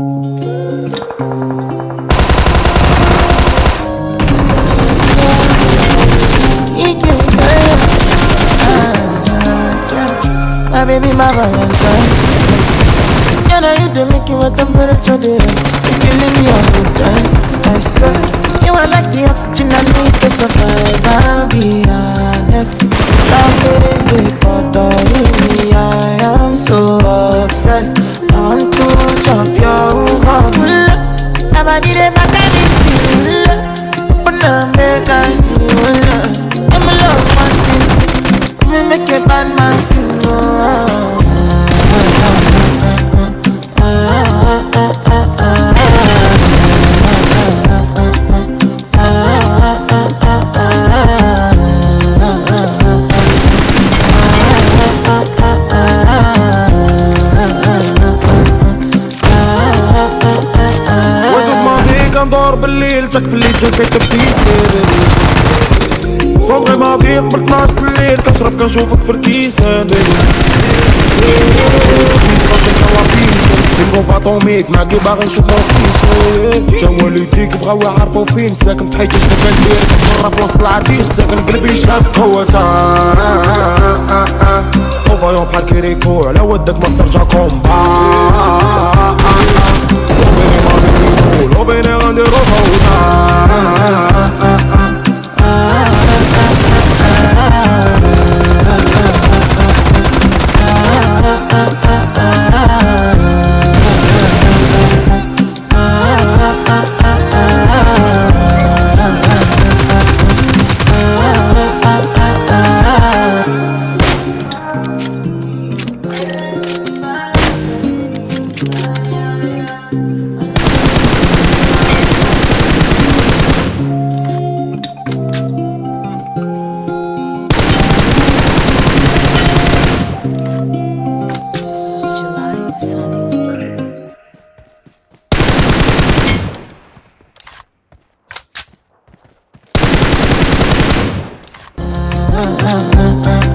My baby, my valentine. You know you do make you what temperature there. You killing me all the time. I swear, you are like the oxygen I need to survive. I'll be honest. كندور بالليل تاك في الليل جات فيك بكيسان صومغي ماضي قبل 12 الليل كنشرب كنشوفك في الكيسان سيمبو باطوميك معاكي باغي نشوف موكيس تا والديك بغاو يعرفو فين ساكن بحياتي شنو كندير مرة في وسط العريس ساكن قلبي شاف طوفايون بحال كيريكو على ودك ما كومبا Ah, ah, ah,